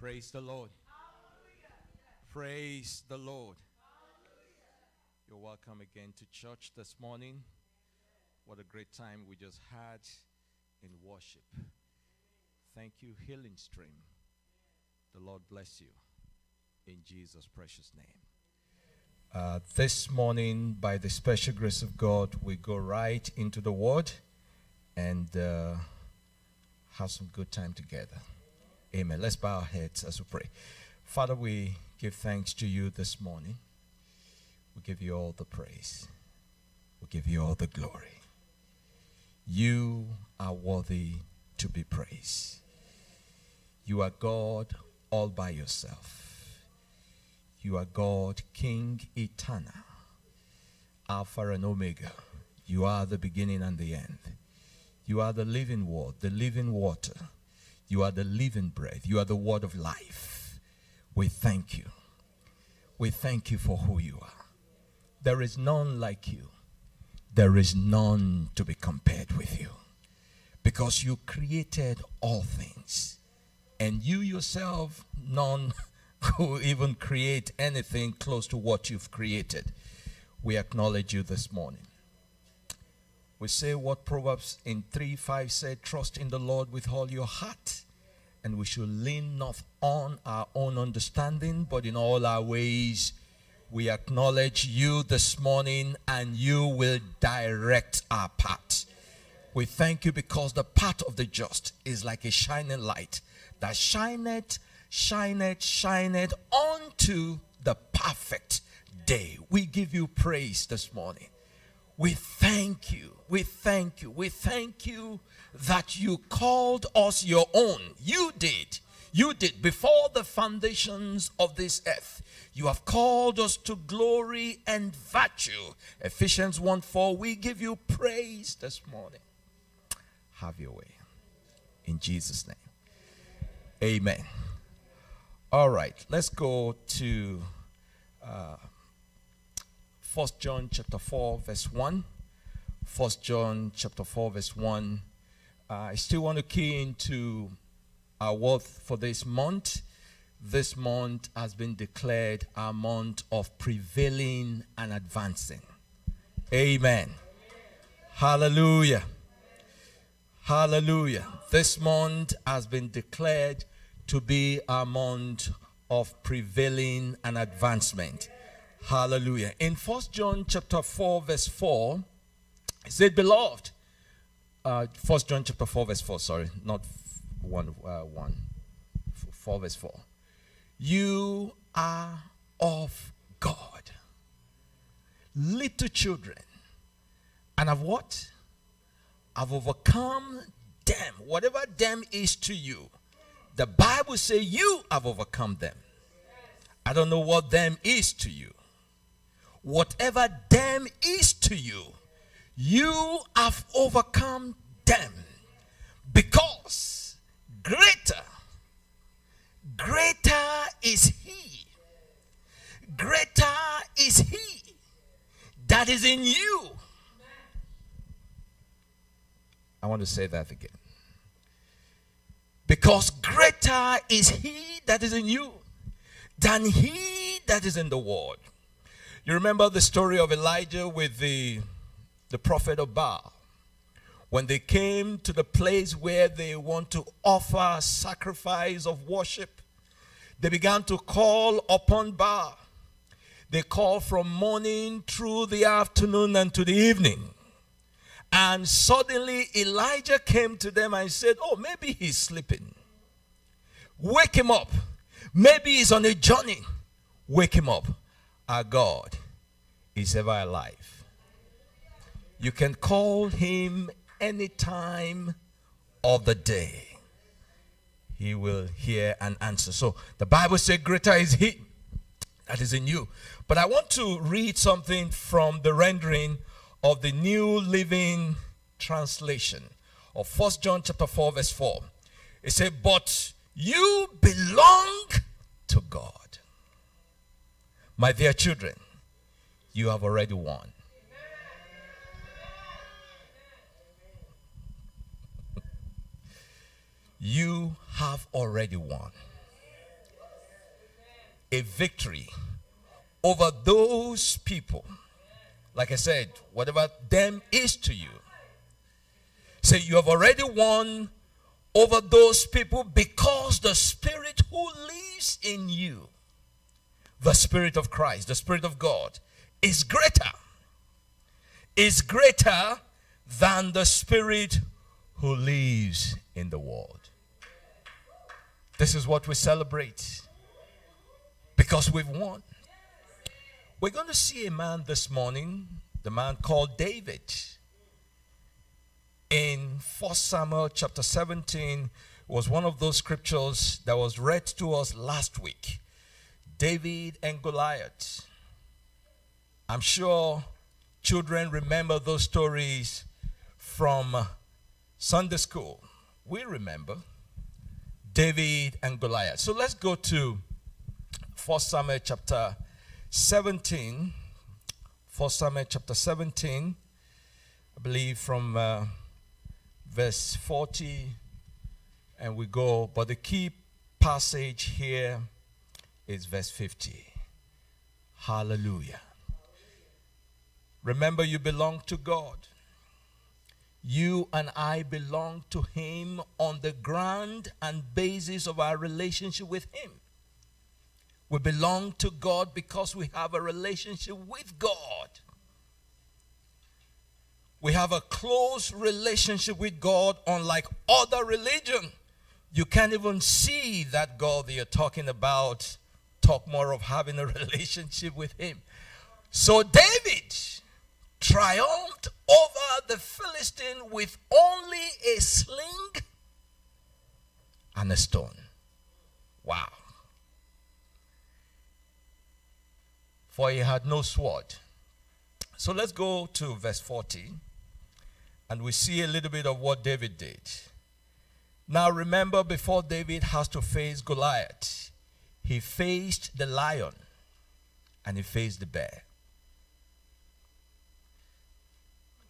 Praise the Lord. Praise the Lord. You're welcome again to church this morning. What a great time we just had in worship. Thank you, Healing Stream. The Lord bless you in Jesus' precious name. Uh, this morning, by the special grace of God, we go right into the Word and uh, have some good time together. Amen. Let's bow our heads as we pray. Father, we give thanks to you this morning. We give you all the praise. We give you all the glory. You are worthy to be praised. You are God all by yourself. You are God, King eternal, Alpha and Omega. You are the beginning and the end. You are the living word, the living water. You are the living breath. You are the word of life. We thank you. We thank you for who you are. There is none like you. There is none to be compared with you. Because you created all things. And you yourself, none who even create anything close to what you've created. We acknowledge you this morning. We say what Proverbs in 3 5 said trust in the Lord with all your heart, and we should lean not on our own understanding, but in all our ways we acknowledge you this morning, and you will direct our path. We thank you because the path of the just is like a shining light that shineth, shineth, shineth unto the perfect day. We give you praise this morning. We thank you. We thank you. We thank you that you called us your own. You did. You did. Before the foundations of this earth, you have called us to glory and virtue. Ephesians 1 4. We give you praise this morning. Have your way. In Jesus' name. Amen. All right. Let's go to. Uh, First John chapter 4 verse 1. First John chapter 4 verse 1. Uh, I still want to key into our word for this month. This month has been declared a month of prevailing and advancing. Amen. Hallelujah. Hallelujah. This month has been declared to be a month of prevailing and advancement. Hallelujah. In First John chapter 4, verse 4, it said, Beloved, uh, First John chapter 4, verse 4, sorry, not 1, uh, 1, 4, verse 4. You are of God, little children, and of what? I've overcome them. Whatever them is to you, the Bible says you have overcome them. I don't know what them is to you whatever them is to you, you have overcome them because greater, greater is he, greater is he that is in you. I want to say that again. Because greater is he that is in you than he that is in the world. You remember the story of Elijah with the, the prophet of Baal? When they came to the place where they want to offer sacrifice of worship, they began to call upon Baal. They called from morning through the afternoon and to the evening. And suddenly Elijah came to them and said, Oh, maybe he's sleeping. Wake him up. Maybe he's on a journey. Wake him up our God is ever alive. You can call him any time of the day. He will hear and answer. So the Bible says, Greater is he that is in you. But I want to read something from the rendering of the New Living Translation of First John chapter 4, verse 4. It says, But you belong to God. My dear children, you have already won. you have already won. a victory over those people. Like I said, whatever them is to you. Say, you have already won over those people because the Spirit who lives in you, the Spirit of Christ, the Spirit of God, is greater. Is greater than the Spirit who lives in the world. This is what we celebrate because we've won. We're going to see a man this morning, the man called David. In 1 Samuel chapter 17 was one of those scriptures that was read to us last week. David and Goliath. I'm sure children remember those stories from Sunday school. We remember David and Goliath. So let's go to 1 Samuel chapter 17. 1 Samuel chapter 17, I believe from uh, verse 40, and we go. But the key passage here is verse 50. Hallelujah. Remember, you belong to God. You and I belong to Him on the ground and basis of our relationship with Him. We belong to God because we have a relationship with God. We have a close relationship with God, unlike other religion. You can't even see that God that you're talking about. Talk more of having a relationship with Him. So David triumphed over the Philistine with only a sling and a stone. Wow. For he had no sword. So let's go to verse 40 and we see a little bit of what David did. Now remember, before David has to face Goliath, he faced the lion and he faced the bear.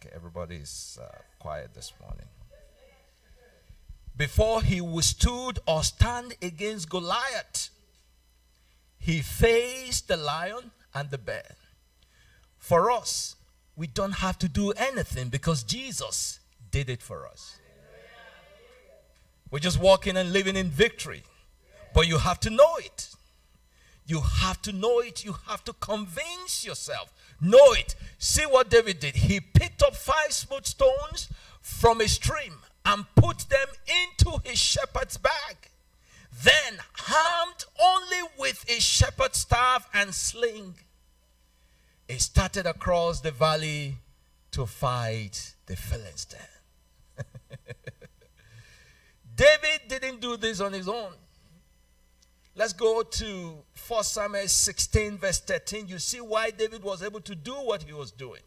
Okay, everybody is uh, quiet this morning. Before he withstood or stand against Goliath, he faced the lion and the bear. For us, we don't have to do anything because Jesus did it for us. We're just walking and living in victory. But you have to know it. You have to know it. You have to convince yourself Know it. See what David did. He picked up five smooth stones from a stream and put them into his shepherd's bag. Then, armed only with a shepherd's staff and sling, he started across the valley to fight the Philistine. David didn't do this on his own. Let's go to 1 Samuel 16, verse 13. You see why David was able to do what he was doing.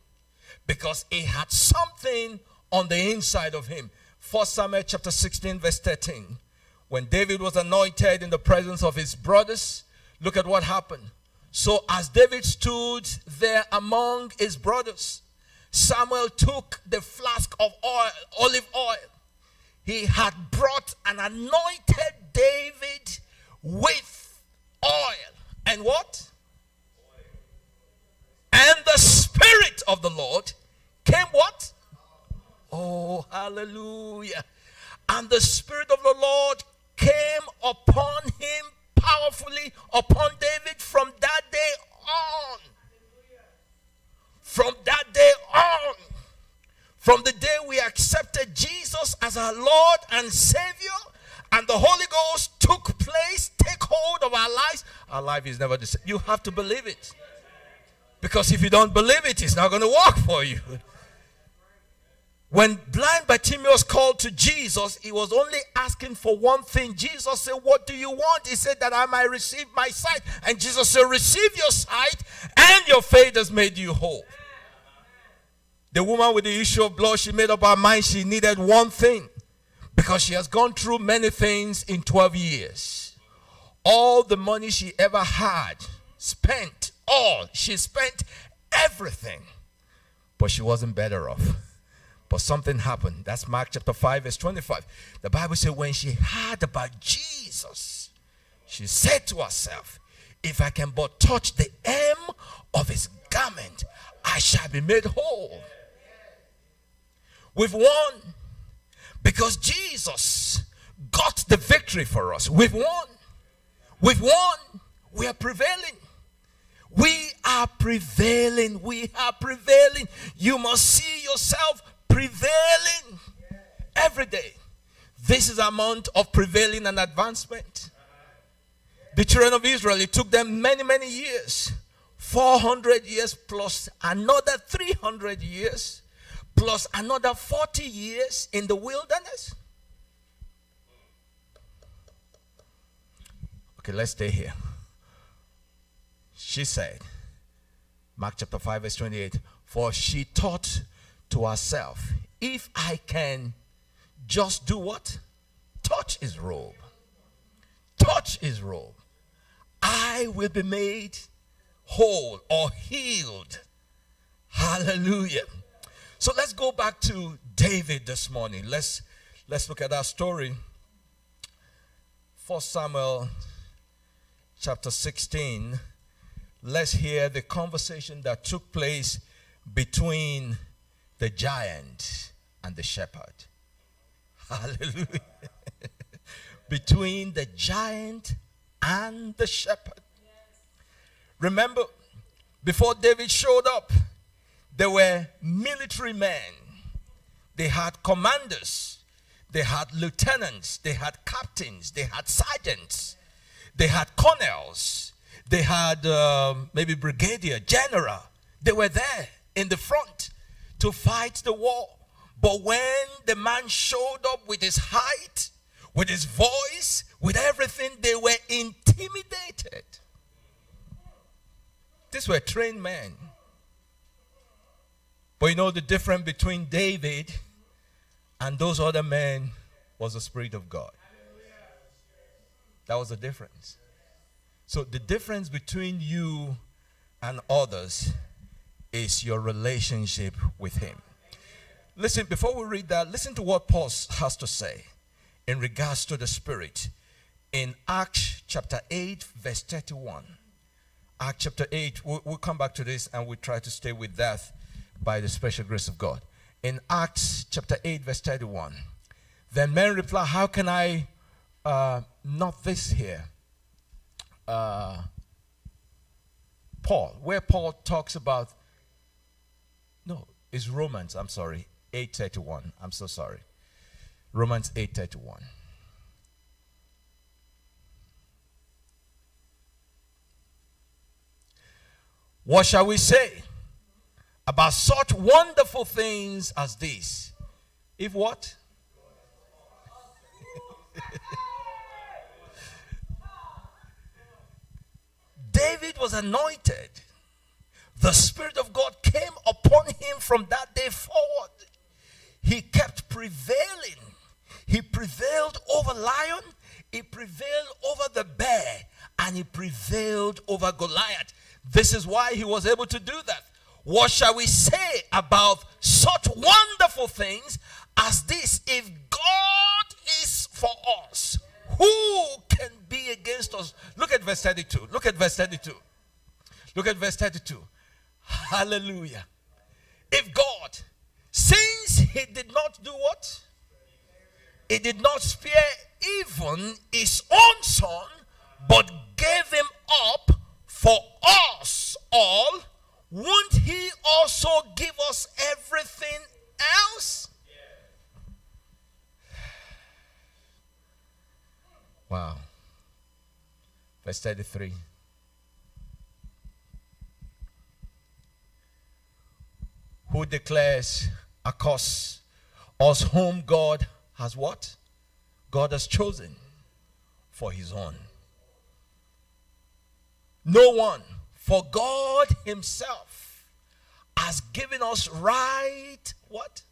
Because he had something on the inside of him. 1 Samuel chapter 16, verse 13. When David was anointed in the presence of his brothers, look at what happened. So as David stood there among his brothers, Samuel took the flask of oil, olive oil. He had brought and anointed David with oil. And what? And the Spirit of the Lord came what? Oh, hallelujah. And the Spirit of the Lord came upon him powerfully upon David from that day on. From that day on. From the day we accepted Jesus as our Lord and Savior, and the Holy Ghost took place, take hold of our lives, our life is never the same. You have to believe it. Because if you don't believe it, it's not going to work for you. When blind Bartimaeus called to Jesus, he was only asking for one thing. Jesus said, What do you want? He said, That I might receive my sight. And Jesus said, Receive your sight, and your faith has made you whole. The woman with the issue of blood, she made up her mind she needed one thing because she has gone through many things in 12 years. All the money she ever had, spent all. She spent everything, but she wasn't better off. But something happened. That's Mark chapter 5, verse 25. The Bible says, when she heard about Jesus, she said to herself, if I can but touch the hem of his garment, I shall be made whole. We've won because Jesus got the victory for us. We've won. We've won. We are prevailing. We are prevailing. We are prevailing. You must see yourself prevailing every day. This is a month of prevailing and advancement. The children of Israel, it took them many, many years 400 years plus another 300 years plus another 40 years in the wilderness. Okay, let's stay here. She said, Mark chapter 5, verse 28, for she thought to herself, if I can just do what? Touch his robe. Touch his robe. I will be made whole or healed. Hallelujah. So let's go back to David this morning. Let's let's look at that story. For Samuel chapter 16. Let's hear the conversation that took place between the giant and the shepherd. Hallelujah. between the giant and the shepherd. Remember, before David showed up, there were military men, they had commanders, they had lieutenants, they had captains, they had sergeants, they had colonels, they had um, maybe brigadier, general. They were there in the front to fight the war. But when the man showed up with his height, with his voice, with everything, they were intimidated. These were trained men. But you know the difference between David and those other men was the Spirit of God. That was the difference. So the difference between you and others is your relationship with Him. Listen, before we read that, listen to what Paul has to say in regards to the Spirit in Acts chapter 8, verse 31. Acts chapter 8, we'll, we'll come back to this and we'll try to stay with that by the special grace of God. In Acts chapter 8, verse 31, then men reply, How can I uh, not this here? Uh, Paul, where Paul talks about, no, it's Romans, I'm sorry, 8:31. I'm so sorry. Romans 8:31. What shall we say about such wonderful things as this? If what? David was anointed. The Spirit of God came upon him from that day forward. He kept prevailing. He prevailed over lion, he prevailed over the bear, and he prevailed over Goliath. This is why he was able to do that. What shall we say about such wonderful things as this? If God is for us, who can be against us? Look at verse 32. Look at verse 32. Look at verse 32. Hallelujah. If God, since he did not do what? He did not spare even his own son, but gave him up for us all, won't he also give us everything else? Wow. Verse 33. Who declares a cause us whom God has what? God has chosen for his own. No one, for God himself has given us right what?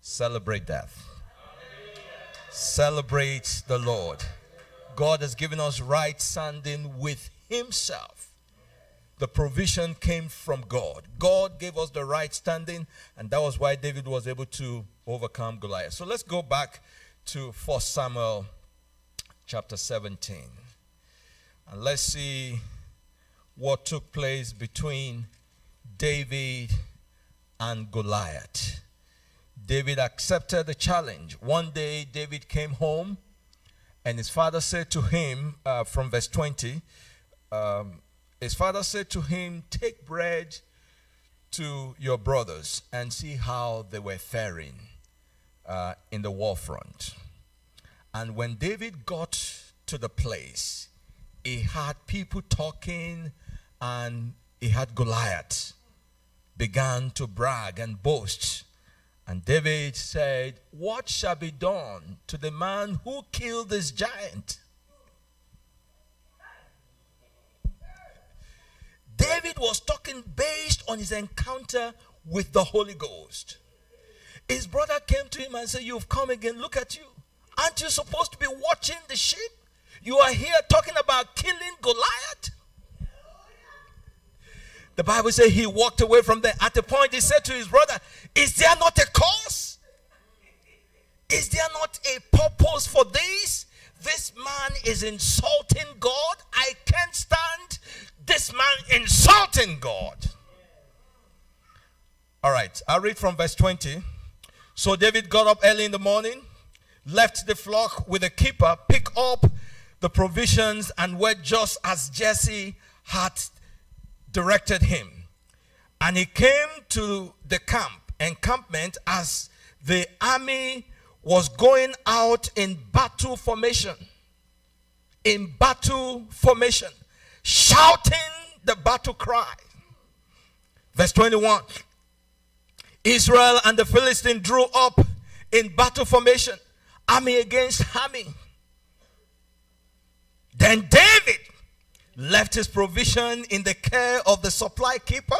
Celebrate death. Celebrate the Lord. God has given us right standing with himself. The provision came from God. God gave us the right standing, and that was why David was able to overcome Goliath. So let's go back to 1 Samuel chapter 17. And let's see what took place between David and Goliath. David accepted the challenge. One day, David came home, and his father said to him, uh, from verse 20, um, his father said to him, Take bread to your brothers and see how they were faring uh, in the war front. And when David got to the place, he had people talking and he had Goliath began to brag and boast. And David said, What shall be done to the man who killed this giant? David was talking based on his encounter with the Holy Ghost. His brother came to him and said, You've come again. Look at you. Aren't you supposed to be watching the sheep? You are here talking about killing Goliath. The Bible says he walked away from there. At the point, he said to his brother, Is there not a cause? Is there not a purpose for this? This man is insulting God. I can't stand this man insulting God. All right, I'll read from verse 20. So David got up early in the morning, left the flock with a keeper, picked up the provisions, and went just as Jesse had directed him. And he came to the camp, encampment, as the army was going out in battle formation. In battle formation, shouting the battle cry. Verse 21 Israel and the Philistine drew up in battle formation, army against army. Then David left his provision in the care of the supply keeper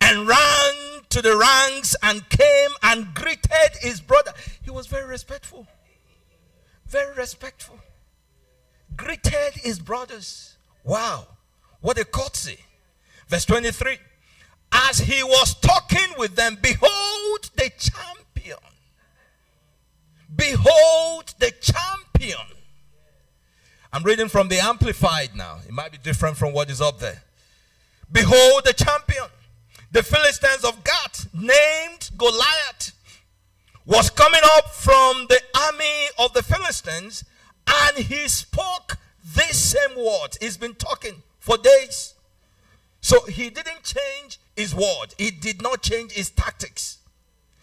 and ran to the ranks and came and greeted his brother. He was very respectful. Very respectful. Greeted his brothers. Wow. What a courtesy. Verse 23 as he was talking with them, behold the champion. Behold the champion. I'm reading from the Amplified now. It might be different from what is up there. Behold the champion. The Philistines of Gath, named Goliath, was coming up from the army of the Philistines and he spoke this same word. He's been talking for days. So he didn't change his word, he did not change his tactics.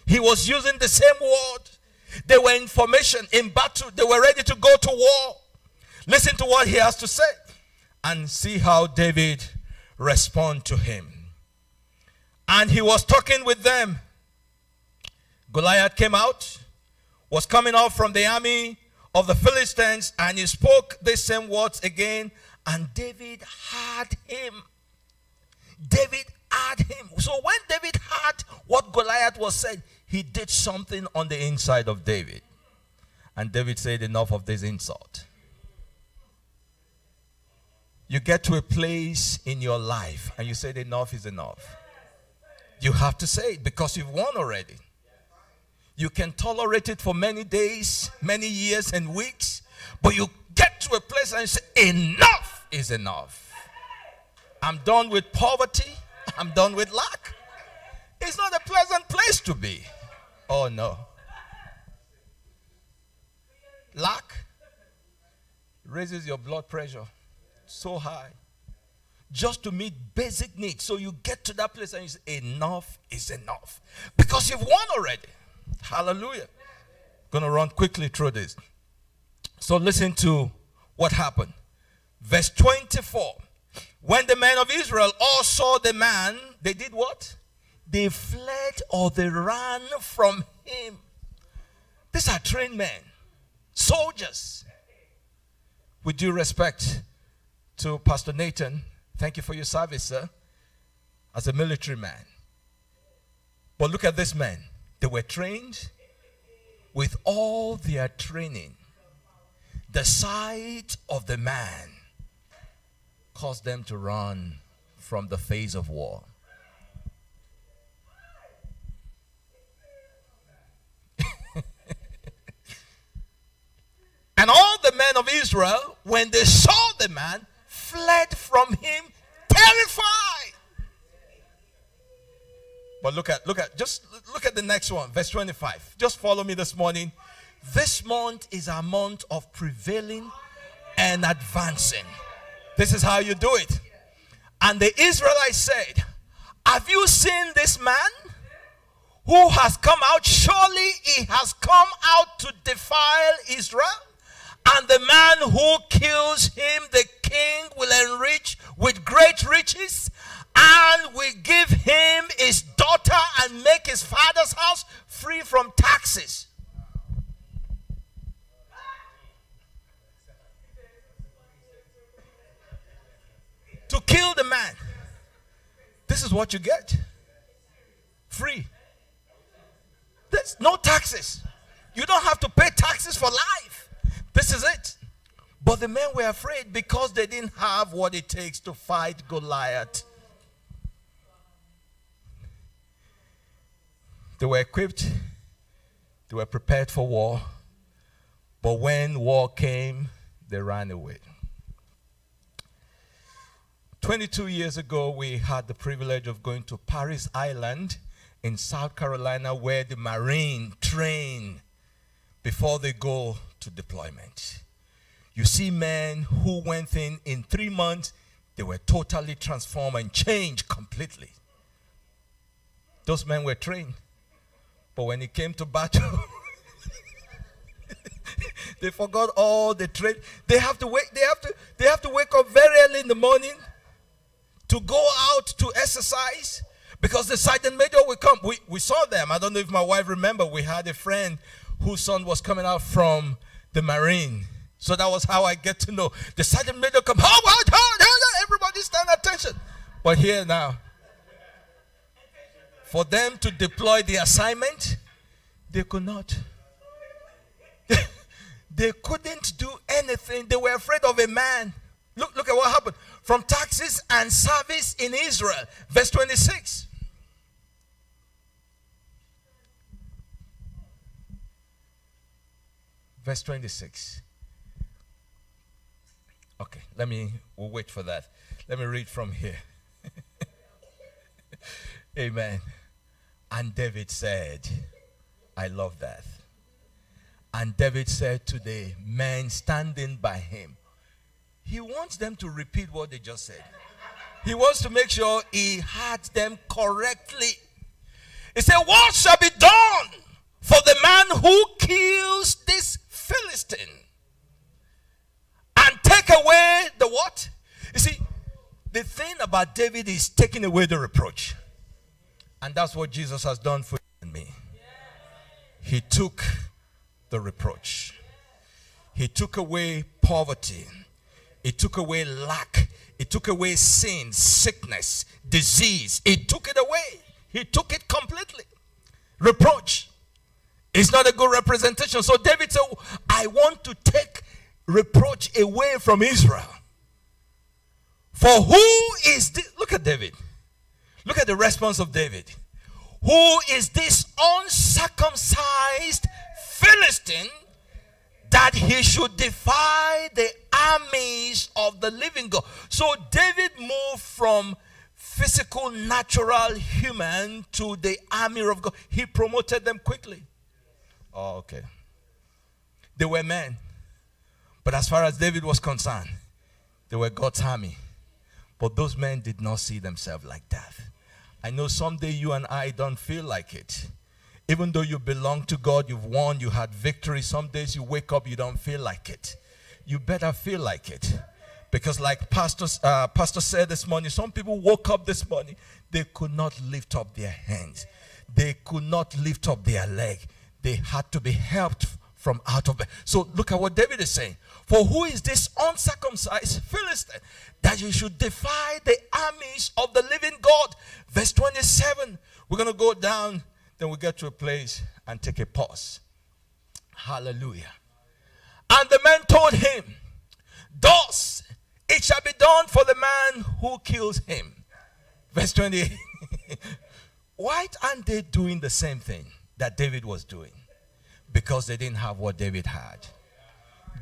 He was using the same word. They were in formation, in battle, they were ready to go to war. Listen to what he has to say and see how David respond to him. And he was talking with them. Goliath came out, was coming out from the army of the Philistines, and he spoke the same words again, and David had him. David had him. So when David heard what Goliath was saying, he did something on the inside of David. And David said, Enough of this insult. You get to a place in your life and you said, Enough is enough. You have to say it because you've won already. You can tolerate it for many days, many years, and weeks, but you get to a place and say, Enough is enough. I'm done with poverty. I'm done with lack. It's not a pleasant place to be. Oh no. Lack raises your blood pressure so high just to meet basic needs. So you get to that place and you say, enough is enough. Because you've won already. Hallelujah. Gonna run quickly through this. So listen to what happened. Verse 24. When the men of Israel all saw the man, they did what? They fled or they ran from him. These are trained men, soldiers. With due respect to Pastor Nathan, thank you for your service, sir, as a military man. But look at this man. They were trained with all their training. The sight of the man caused them to run from the face of war. and all the men of Israel, when they saw the man, fled from him terrified. But look at look at just look at the next one, verse 25. Just follow me this morning. This month is a month of prevailing and advancing. This is how you do it. And the Israelites said, Have you seen this man who has come out? Surely he has come out to defile Israel. And the man who kills him, the king will enrich with great riches and will give him his daughter and make his father's house free from taxes. To kill the man. This is what you get free. There's no taxes. You don't have to pay taxes for life. This is it. But the men were afraid because they didn't have what it takes to fight Goliath. They were equipped, they were prepared for war, but when war came, they ran away. 22 years ago, we had the privilege of going to Parris Island in South Carolina where the Marine train before they go to deployment. You see men who went in in three months, they were totally transformed and changed completely. Those men were trained. But when it came to battle, they forgot all the trade. They have to wake, they have to, they have to wake up very early in the morning to go out to exercise because the sergeant major will come. We, we saw them. I don't know if my wife remember. We had a friend whose son was coming out from the Marine. So that was how I get to know. The sergeant major come, how, how, how, everybody stand attention. But here now, for them to deploy the assignment, they could not. they couldn't do anything. They were afraid of a man. Look, look at what happened. From taxes and service in Israel. Verse 26. Verse 26. Okay, let me, we'll wait for that. Let me read from here. Amen. And David said, I love that. And David said to the men standing by him, he wants them to repeat what they just said. He wants to make sure he had them correctly. He said, What shall be done for the man who kills this Philistine take away the what? You see, the thing about David is taking away the reproach. And that's what Jesus has done for me. He took the reproach, He took away poverty, He took away lack, He took away sin, sickness, disease. He took it away, He took it completely. Reproach is not a good representation. So David said, oh, I want to take reproach away from Israel. For who is this? Look at David. Look at the response of David. Who is this uncircumcised Philistine that he should defy the armies of the living God? So David moved from physical, natural human to the army of God. He promoted them quickly. Oh, okay. They were men. But as far as David was concerned, they were God's army. But those men did not see themselves like that. I know someday you and I don't feel like it. Even though you belong to God, you've won, you had victory. Some days you wake up, you don't feel like it. You better feel like it. Because, like Pastor, uh, Pastor said this morning, some people woke up this morning, they could not lift up their hands, they could not lift up their leg. They had to be helped from out of it. So, look at what David is saying. For who is this uncircumcised Philistine that you should defy the armies of the living God? Verse 27. We're going to go down, then we get to a place and take a pause. Hallelujah. And the man told him, Thus it shall be done for the man who kills him. Verse 28. Why aren't they doing the same thing that David was doing? Because they didn't have what David had.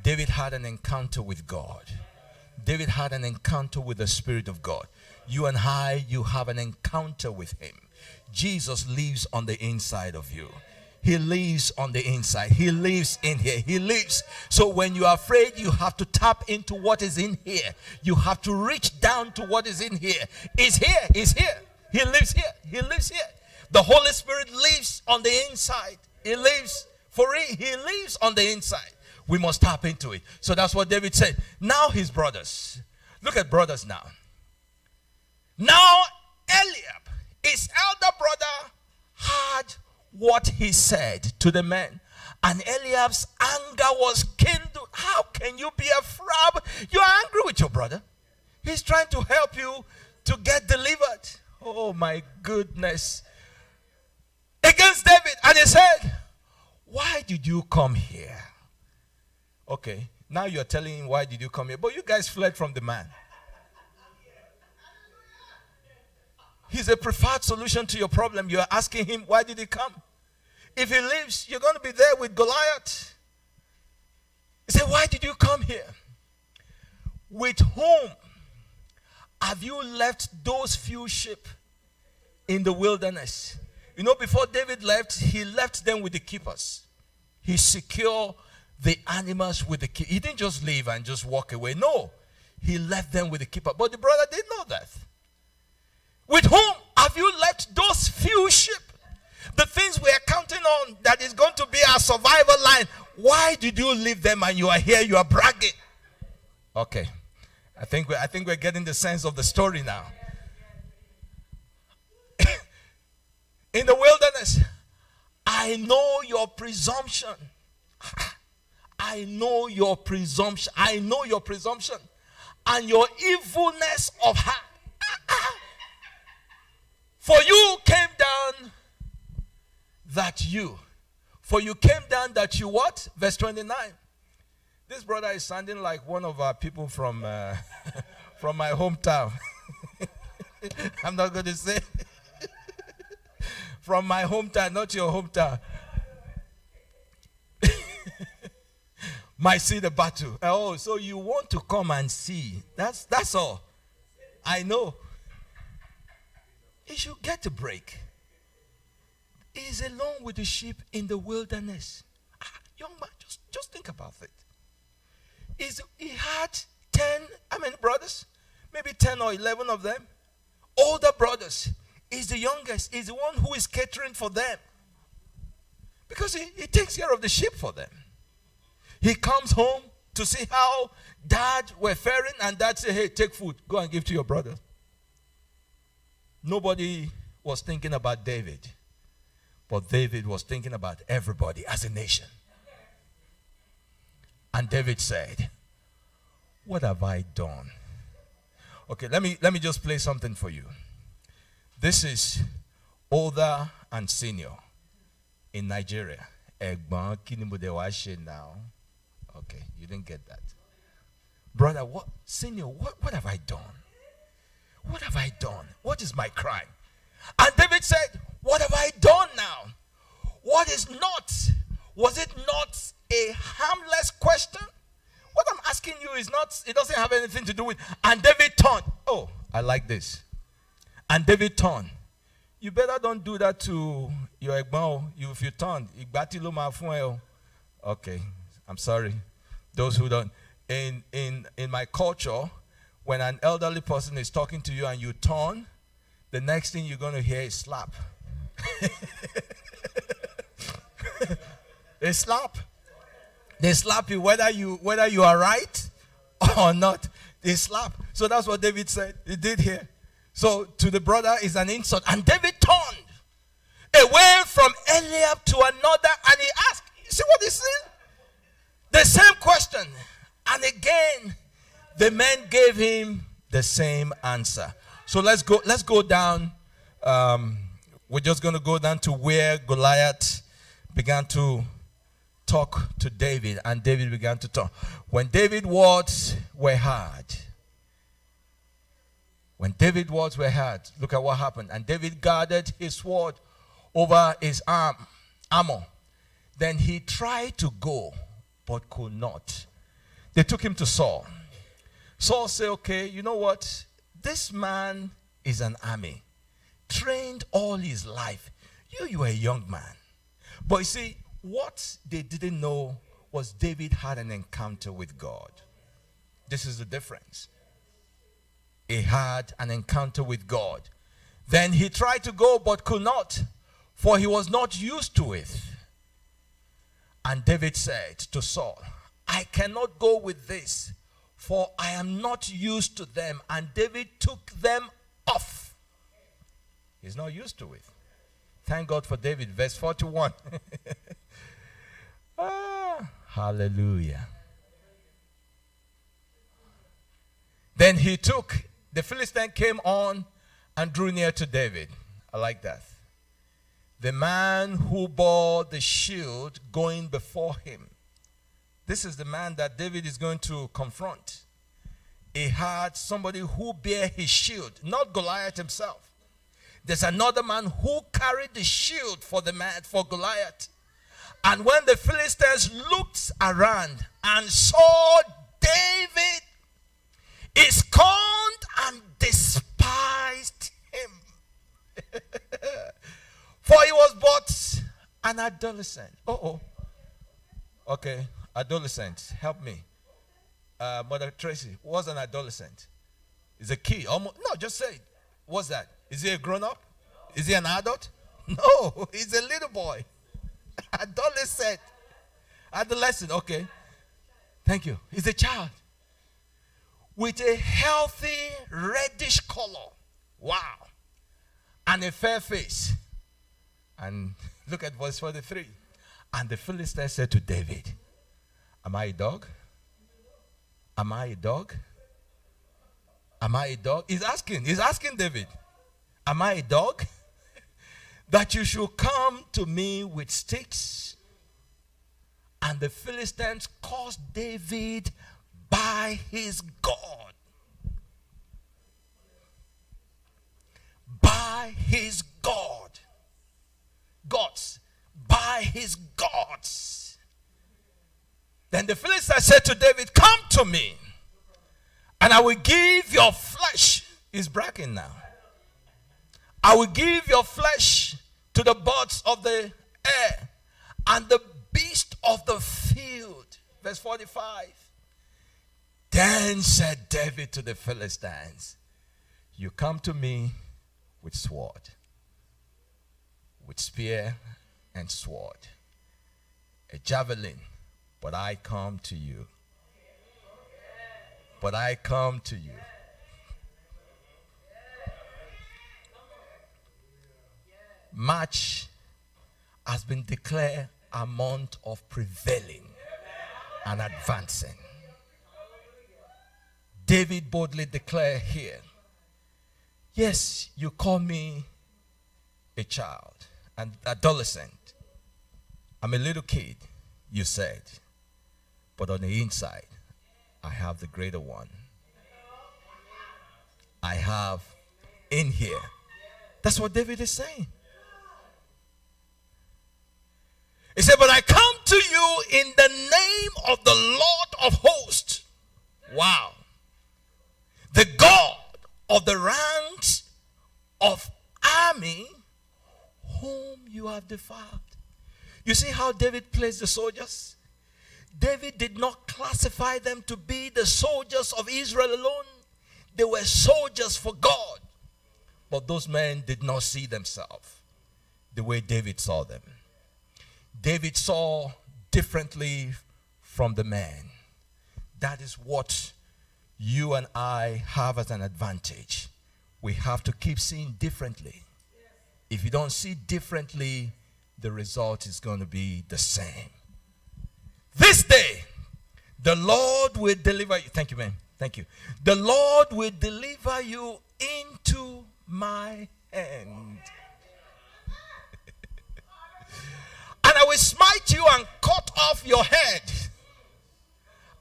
David had an encounter with God. David had an encounter with the Spirit of God. You and I, you have an encounter with Him. Jesus lives on the inside of you. He lives on the inside. He lives in here. He lives. So when you are afraid, you have to tap into what is in here. You have to reach down to what is in here. He's here. He's here. He lives here. He lives here. The Holy Spirit lives on the inside. He lives for real. He lives on the inside. We must tap into it. So that's what David said. Now his brothers. Look at brothers now. Now Eliab, his elder brother, had what he said to the men. And Eliab's anger was kindled. How can you be a frab? You're angry with your brother. He's trying to help you to get delivered. Oh my goodness. Against David. And he said, Why did you come here? Okay, now you're telling him, Why did you come here? But you guys fled from the man. He's a preferred solution to your problem. You're asking him, why did he come? If he lives, you're going to be there with Goliath. He said, Why did you come here? With whom have you left those few sheep in the wilderness? You know, before David left, he left them with the keepers. He secured the animals with the key. He didn't just leave and just walk away. No, he left them with the keeper. But the brother didn't know that. With whom have you left those few sheep? The things we are counting on that is going to be our survival line. Why did you leave them and you are here? You are bragging. Okay. I think we're, I think we're getting the sense of the story now. In the wilderness, I know your presumption. I know your presumption. I know your presumption and your evilness of heart. For you came down that you. For you came down that you what? Verse 29. This brother is sounding like one of our people from, uh, from my hometown. I'm not going to say. from my hometown, not your hometown. Might see the battle. Oh, so you want to come and see. That's that's all. I know. He should get a break. He's alone with the sheep in the wilderness. Ah, young man, just, just think about it. He's, he had 10, how many brothers? Maybe 10 or 11 of them. Older brothers. He's the youngest. He's the one who is catering for them. Because he, he takes care of the sheep for them. He comes home to see how dad were faring, and dad say, Hey, take food, go and give to your brother. Nobody was thinking about David, but David was thinking about everybody as a nation. And David said, What have I done? Okay, let me let me just play something for you. This is older and senior in Nigeria. now. Okay, you didn't get that. Brother, what senior, what, what have I done? What have I done? What is my crime? And David said, What have I done now? What is not? Was it not a harmless question? What I'm asking you is not, it doesn't have anything to do with. And David turned. Oh, I like this. And David turned. You better don't do that to your. You, if you turn, okay, I'm sorry. Those who don't. In, in, in my culture, when an elderly person is talking to you and you turn, the next thing you're going to hear is slap. they slap. They slap you whether you whether you are right or not. They slap. So that's what David said. He did here. So to the brother is an insult. And David turned away from Eliab to another and he asked, You see what he said? The same question. And again, the men gave him the same answer. So let's go. Let's go down. Um, we're just going to go down to where Goliath began to talk to David, and David began to talk. When David words were heard, when David words were heard, look at what happened. And David guarded his sword over his arm, armor. Then he tried to go, but could not They took him to Saul. Saul said, Okay, you know what? This man is an army, trained all his life. You, you are a young man. But you see, what they didn't know was David had an encounter with God. This is the difference. He had an encounter with God. Then he tried to go but could not, for he was not used to it. And David said to Saul, I cannot go with this, for I am not used to them. And David took them off. He's not used to it. Thank God for David. Verse 41. ah, hallelujah. Then he took, the Philistine came on and drew near to David. I like that. The man who bore the shield going before him. This is the man that David is going to confront. He had somebody who bare his shield, not Goliath himself. There's another man who carried the shield for the man for Goliath. And when the Philistines looked around and saw David, he scorned and despised him. for he was but an adolescent. oh. Okay, adolescent. Help me. Uh, Mother Tracy was an adolescent. Is a kid. Almost, no, just say, what's that? Is he a grown up? Is he an adult? No, he's a little boy. Adolescent. Adolescent, okay. Thank you. He's a child with a healthy reddish color. Wow. And a fair face. And look at verse 43. And the Philistine said to David, Am I a dog? Am I a dog? Am I a dog? He's asking, he's asking David. Am I a dog? that you should come to me with sticks? And the Philistines caused David by his God. By his God. Gods. By his gods. Then the Philistines said to David, Come to me, and I will give your flesh. He's bragging now I will give your flesh to the birds of the air and the beast of the field. Verse 45. Then said David to the Philistines, You come to me with sword, with spear and sword, a javelin, but I come to you. But I come to you March has been declared a month of prevailing and advancing. David boldly declared here, Yes, you call me a child, an adolescent. I'm a little kid, you said. But on the inside, I have the greater one. I have in here. That's what David is saying. He said, But I come to you in the name of the Lord of hosts. Wow. The God of the ranks of army whom you have defiled. You see how David placed the soldiers? David did not classify them to be the soldiers of Israel alone. They were soldiers for God. But those men did not see themselves the way David saw them. David saw differently from the man. That is what you and I have as an advantage. We have to keep seeing differently. If you don't see differently, the result is going to be the same. This day, the Lord will deliver you. Thank you, man. Thank you. The Lord will deliver you into my hand. and I will smite you and cut off your head.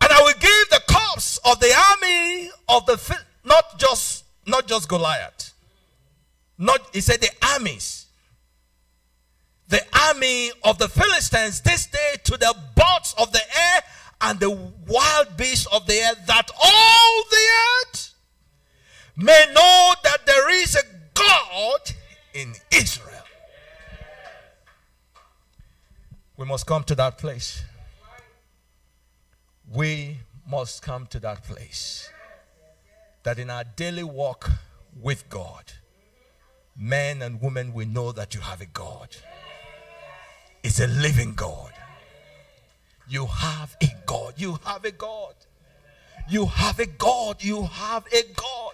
And I will give the corpse of the army of the not just not just Goliath. Not he said the armies. The army of the Philistines this day to the birds of the air and the wild beasts of the earth, that all the earth may know that there is a God in Israel. We must come to that place. We must come to that place. That in our daily walk with God, men and women will know that you have a God. It's a living God. You have a God. You have a God. You have a God. You have a God.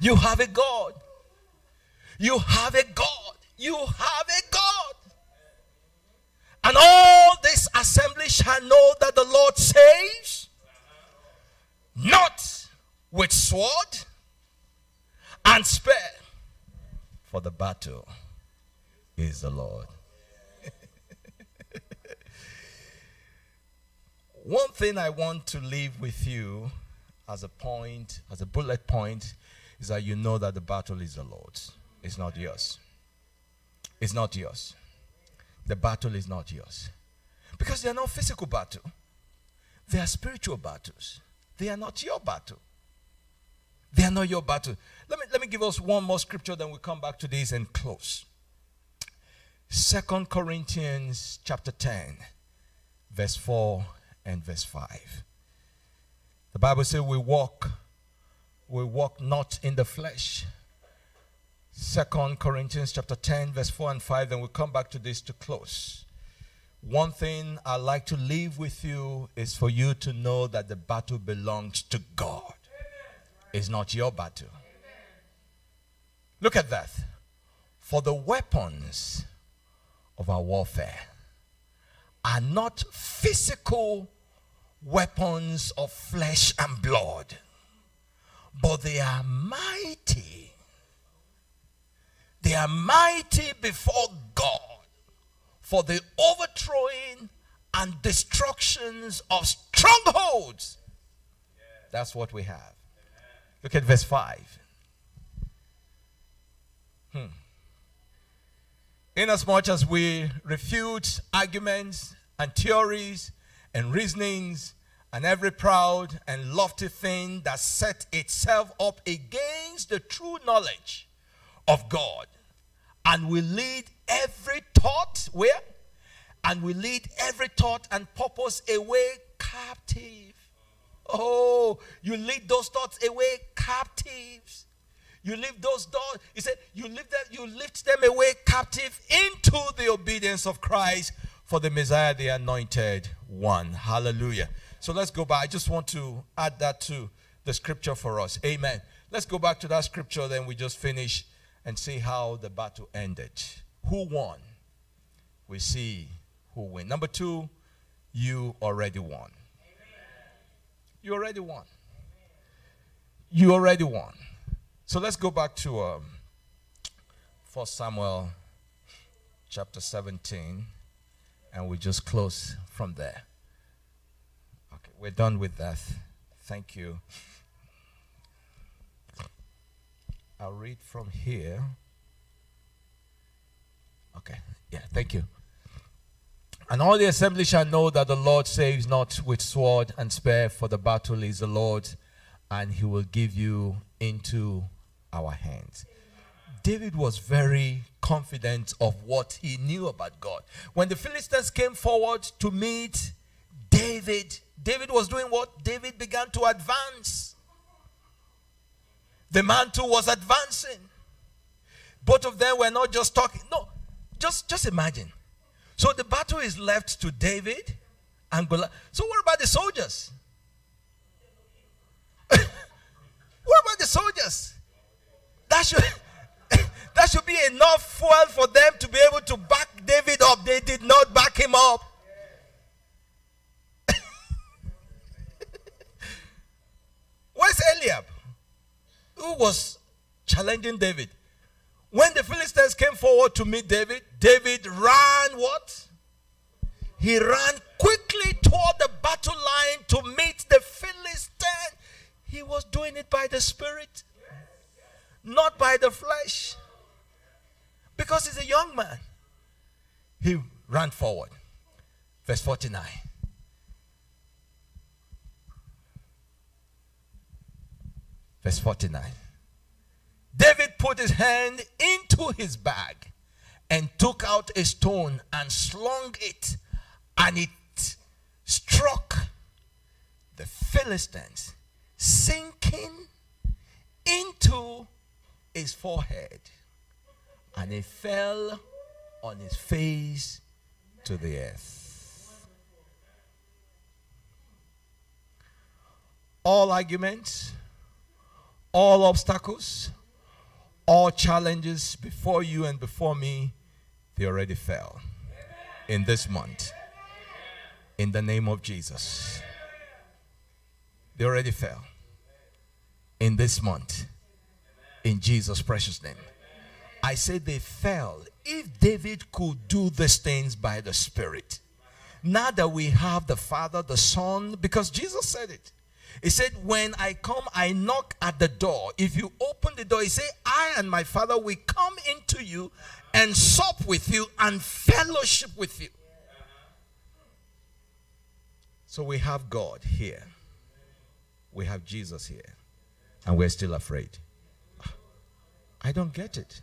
You have a God. You have a God. You have a God. And all this assembly shall know that the Lord saves, not with sword and spear, for the battle is the Lord. One thing I want to leave with you as a point, as a bullet point, is that you know that the battle is the Lord's. It's not yours. It's not yours. The battle is not yours. Because they are not physical battle. They are spiritual battles. They are not your battle. They are not your battle. Let me, let me give us one more scripture, then we come back to this and close. Second Corinthians chapter 10, verse 4 and verse 5. The Bible says we walk, we walk not in the flesh. Second Corinthians chapter 10, verse 4 and 5. Then we'll come back to this to close. One thing I like to leave with you is for you to know that the battle belongs to God. It's not your battle. Look at that. For the weapons of our warfare are not physical weapons of flesh and blood, but they are mighty. They are mighty before God for the overthrowing and destructions of strongholds. That's what we have. Look at verse 5. Hmm. Inasmuch as we refute arguments and theories and reasonings and every proud and lofty thing that set itself up against the true knowledge of God, and we lead every thought where? And we lead every thought and purpose away captive. Oh, you lead those thoughts away captives you lift those doors. He said, you lift them, you lift them away captive into the obedience of Christ for the Messiah, the anointed one. Hallelujah. So let's go back. I just want to add that to the scripture for us. Amen. Let's go back to that scripture, then we just finish and see how the battle ended. Who won? We see who win. Number two, you already won. You already won. You already won. So let's go back to um, 1 Samuel chapter 17, and we just close from there. Okay, we're done with that. Thank you. I'll read from here. Okay, yeah, thank you. And all the assembly shall know that the Lord saves not with sword and spear, for the battle is the Lord's, and he will give you into our hands. David was very confident of what he knew about God. When the Philistines came forward to meet David, David was doing what? David began to advance. The man too was advancing. Both of them were not just talking. No, just, just imagine. So the battle is left to David and Goliath. So what about the soldiers? what about the soldiers? That should, that should be enough fuel for them to be able to back David up. They did not back him up. Where's Eliab? Who was challenging David? When the Philistines came forward to meet David, David ran what? He ran quickly toward the battle line to meet the Philistine. He was doing it by the Spirit, not by the flesh. Because he's a young man. He ran forward. Verse 49. Verse 49. David put his hand into his bag and took out a stone and slung it, and it struck the Philistines sinking into his forehead, and he fell on his face to the earth. All arguments, all obstacles, all challenges before you and before me, they already fell in this month. In the name of Jesus. They already fell in this month. In Jesus' precious name. I say they fell. If David could do these things by the Spirit, now that we have the Father, the Son, because Jesus said it. He said, When I come, I knock at the door. If you open the door, he said, I and my Father will come into you and sup with you and fellowship with you. So we have God here, we have Jesus here, and we're still afraid. I don't get it.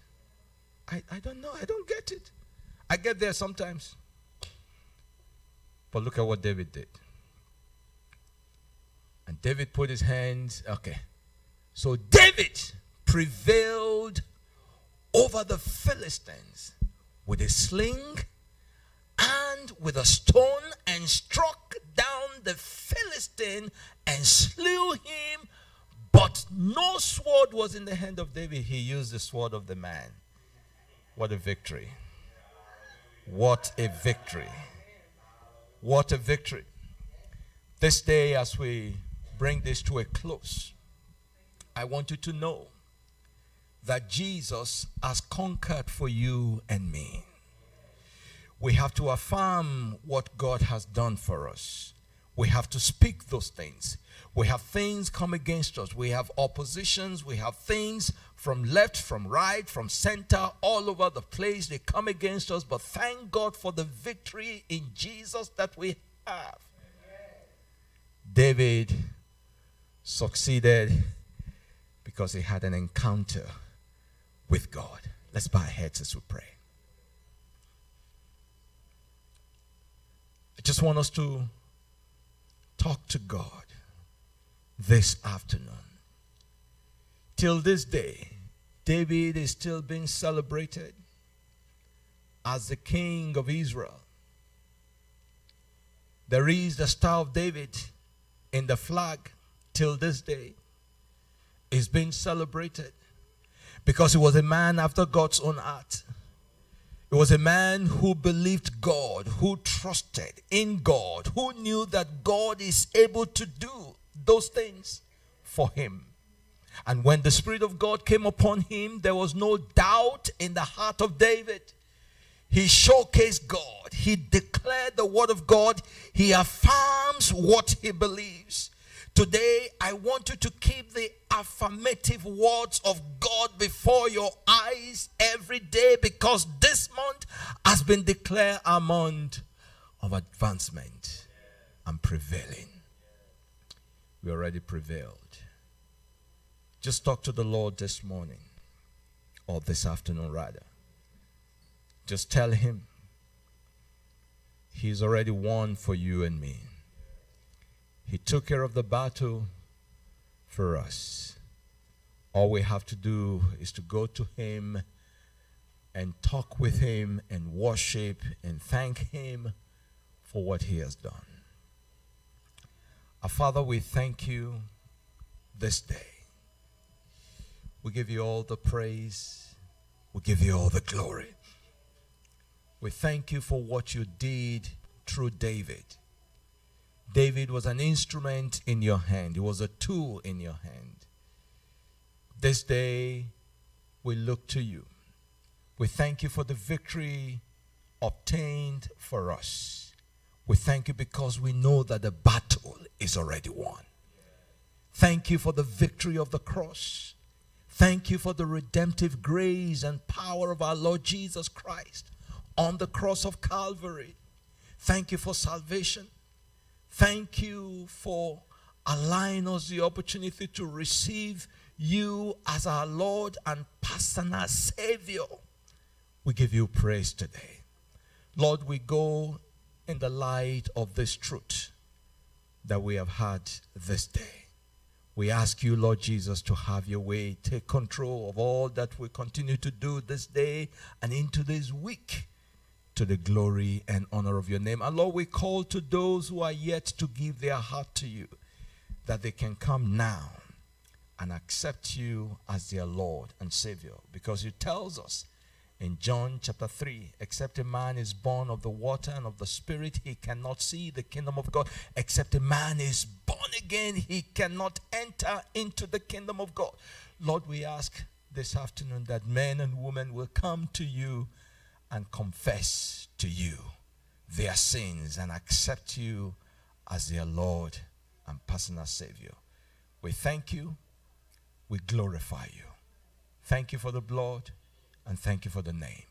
I, I don't know. I don't get it. I get there sometimes. But look at what David did. And David put his hands, okay. So David prevailed over the Philistines with a sling and with a stone and struck down the Philistine and slew him. But no sword was in the hand of David. He used the sword of the man. What a victory! What a victory! What a victory! This day, as we bring this to a close, I want you to know that Jesus has conquered for you and me. We have to affirm what God has done for us. We have to speak those things. We have things come against us. We have oppositions. We have things from left, from right, from center, all over the place. They come against us. But thank God for the victory in Jesus that we have. David succeeded because he had an encounter with God. Let's bow our heads as we pray. I just want us to talk to God this afternoon. Till this day, David is still being celebrated as the king of Israel. There is the Star of David in the flag till this day is being celebrated because he was a man after God's own heart. He was a man who believed God, who trusted in God, who knew that God is able to do those things for him. And when the Spirit of God came upon him, there was no doubt in the heart of David. He showcased God, he declared the word of God, he affirms what he believes. Today, I want you to keep the affirmative words of God before your eyes every day because this month has been declared a month of advancement and prevailing. We already prevailed. Just talk to the Lord this morning or this afternoon, rather. Just tell Him He's already won for you and me. He took care of the battle for us. All we have to do is to go to Him and talk with Him and worship and thank Him for what He has done. Our Father, we thank you this day. We give you all the praise, we give you all the glory. We thank you for what you did through David. David was an instrument in your hand, he was a tool in your hand. This day, we look to you. We thank you for the victory obtained for us. We thank you because we know that the battle is already won. Thank you for the victory of the cross. Thank you for the redemptive grace and power of our Lord Jesus Christ on the cross of Calvary. Thank you for salvation. Thank you for allowing us the opportunity to receive you as our Lord and personal Savior, we give you praise today. Lord, we go in the light of this truth that we have had this day. We ask you, Lord Jesus, to have your way. Take control of all that we continue to do this day and into this week to the glory and honor of your name. And Lord, we call to those who are yet to give their heart to you that they can come now and accept you as their Lord and Savior. Because you tells us in John chapter 3 except a man is born of the water and of the spirit he cannot see the kingdom of God. Except a man is born again he cannot enter into the kingdom of God. Lord we ask this afternoon that men and women will come to you and confess to you their sins and accept you as their Lord and personal Savior. We thank you. We glorify you. Thank you for the blood and thank you for the name.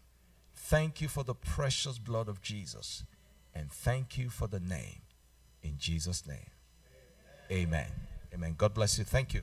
Thank you for the precious blood of Jesus and thank you for the name. In Jesus' name. Amen. Amen. God bless you. Thank you.